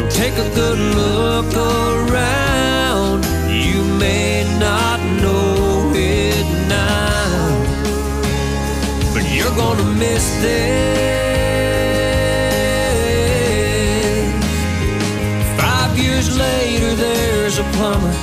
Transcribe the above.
So take a good look around. You may not know it now, but you're gonna miss this. Five years later, there's a plumber